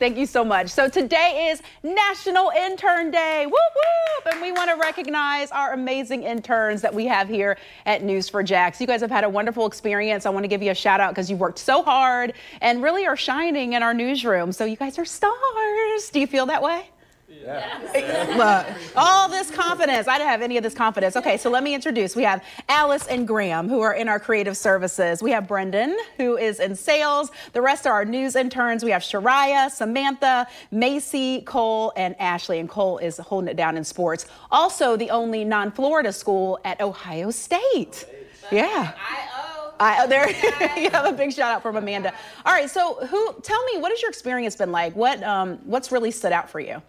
Thank you so much. So today is National Intern Day. Whoop whoop! And we want to recognize our amazing interns that we have here at News4JAX. You guys have had a wonderful experience. I want to give you a shout out because you worked so hard and really are shining in our newsroom. So you guys are stars. Do you feel that way? Yeah. Look, all this confidence. I didn't have any of this confidence. Okay, so let me introduce. We have Alice and Graham, who are in our creative services. We have Brendan, who is in sales. The rest are our news interns. We have Shariah, Samantha, Macy, Cole, and Ashley. And Cole is holding it down in sports. Also, the only non Florida school at Ohio State. Yeah. I, there you have a big shout out from Amanda. All right, so who? Tell me, what has your experience been like? What um, what's really stood out for you?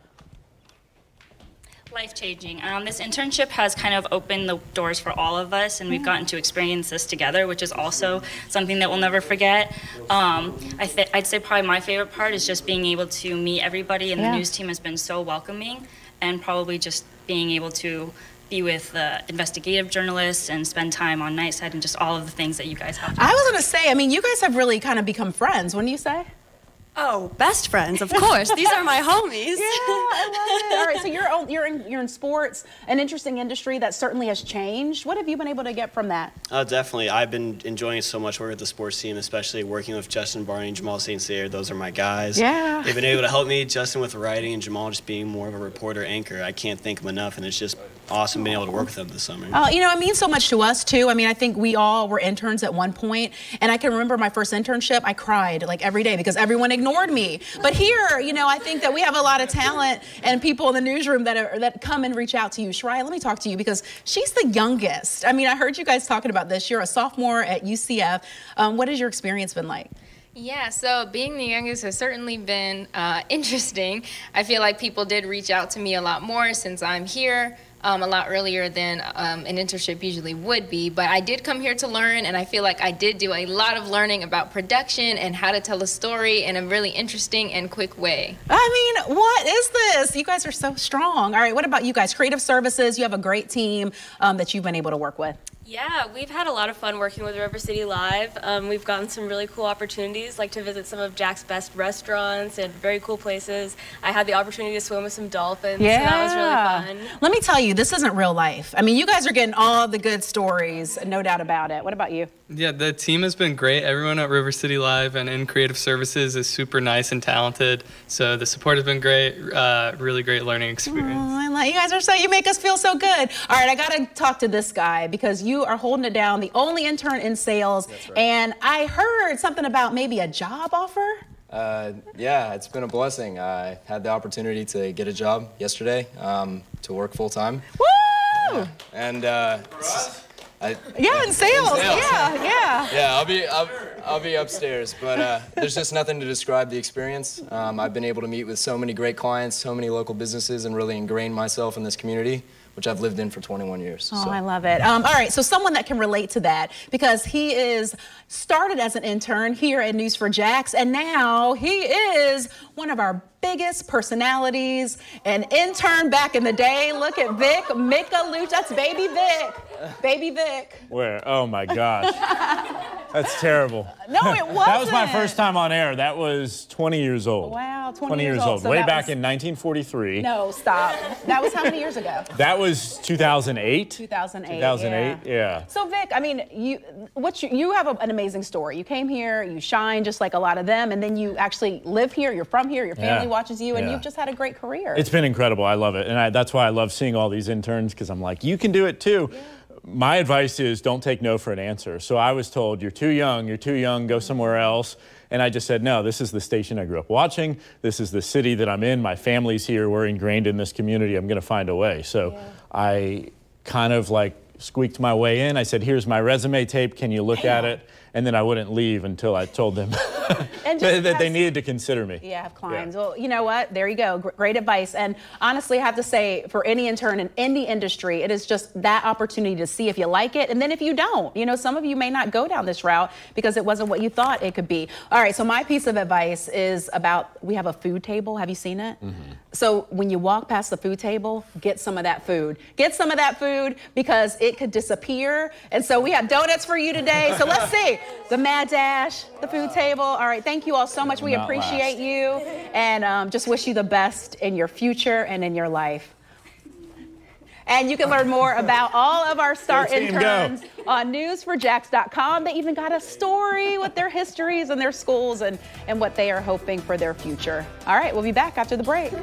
Life changing. Um, this internship has kind of opened the doors for all of us, and we've gotten to experience this together, which is also something that we'll never forget. Um, I I'd say probably my favorite part is just being able to meet everybody, and Yeah. the news team has been so welcoming, and probably just being able to be with the investigative journalists and spend time on Nightside and just all of the things that you guys have. I was gonna say, I mean, you guys have really kind of become friends. Wouldn't you say? Oh, best friends, of course. These are my homies. Yeah, I love it. All right, so you're you're in you're in sports, an interesting industry that certainly has changed. What have you been able to get from that? Oh, definitely. I've been enjoying so much work with the sports team, especially working with Justin Barney and Jamal St. Cyr. Those are my guys. Yeah. They've been able to help me, Justin with writing and Jamal just being more of a reporter anchor. I can't thank them enough, and it's just awesome being able to work with them this summer. Oh, you know, it means so much to us too. I mean, I think we all were interns at one point, and I can remember my first internship. I cried like every day because everyone ignored me. But here, you know, I think that we have a lot of talent and people in the newsroom that are that come and reach out to you. Shariah, let me talk to you because she's the youngest. I mean, I heard you guys talking about this. You're a sophomore at UCF. Um, what has your experience been like? Yeah, so being the youngest has certainly been uh, interesting. I feel like people did reach out to me a lot more since I'm here. Um, a lot earlier than um, an internship usually would be, but I did come here to learn, and I feel like I did do a lot of learning about production and how to tell a story in a really interesting and quick way. I mean, what is this? You guys are so strong. All right, what about you guys? Creative services, you have a great team um, that you've been able to work with. Yeah, we've had a lot of fun working with River City Live. Um, we've gotten some really cool opportunities, like to visit some of Jax best restaurants and very cool places. I had the opportunity to swim with some dolphins, so that was really fun. Let me tell you, this isn't real life. I mean, you guys are getting all the good stories, no doubt about it. What about you? Yeah, the team has been great. Everyone at River City Live and in Creative Services is super nice and talented. So the support has been great. Uh, really great learning experience. Oh, I like you guys are so you make us feel so good. All right, I gotta talk to this guy because you are holding it down, the only intern in sales, and I heard something about maybe a job offer. Uh, yeah, it's been a blessing. I had the opportunity to get a job yesterday um, to work full time, Woo! and uh, I, Yeah, in sales. sales. Yeah, yeah. yeah, I'll be I'll, I'll be upstairs. But uh, there's just nothing to describe the experience. Um, I've been able to meet with so many great clients, so many local businesses, and really ingrain myself in this community, which I've lived in for 21 years. Oh, so. I love it. Um, all right, so someone that can relate to that because he is started as an intern here at News4JAX, and now he is one of our biggest personalities, an intern back in the day. Look at Vic Micolucci. That's baby Vic. Baby Vic. Where? Oh my gosh. That's terrible. No, it wasn't. That was my first time on air. That was 20 years old. Wow, 20, 20 years old. So Way back was- in 1943. No, stop. That was how many years ago? That was 2008. 2008. 2008, yeah. So Vic, I mean, you what you, you have a, an amazing story. You came here, you shine just like a lot of them, and then you actually live here. You're from here. Your family Yeah. watches you, and Yeah. you've just had a great career. It's been incredible. I love it. And I, that's why I love seeing all these interns because I'm like, you can do it too. My advice is don't take no for an answer. So I was told, you're too young, you're too young, go somewhere else. And I just said, no, this is the station I grew up watching. This is the city that I'm in. My family's here. We're ingrained in this community. I'm going to find a way. So I kind of like squeaked my way in. I said, here's my resume tape. Can you look at it? And then I wouldn't leave until I told them that that they needed to consider me. Yeah, have climbs. Well, you know what? There you go. Gr- Great advice. And honestly, I have to say, for any intern in any industry, it is just that opportunity to see if you like it. And then if you don't, you know, some of you may not go down this route because it wasn't what you thought it could be. All right, so my piece of advice is about we have a food table. Have you seen it? Mm-hmm. So when you walk past the food table, get some of that food. Get some of that food because it could disappear. And so we have donuts for you today. So let's see. The Mad Dash, the food table. All right, thank you all so much. We Not appreciate last. you and um, just wish you the best in your future and in your life. And you can learn more about all of our star Go team, go. interns on news4jax.com. They even got a story with their histories and their schools and, and what they are hoping for their future. All right, we'll be back after the break.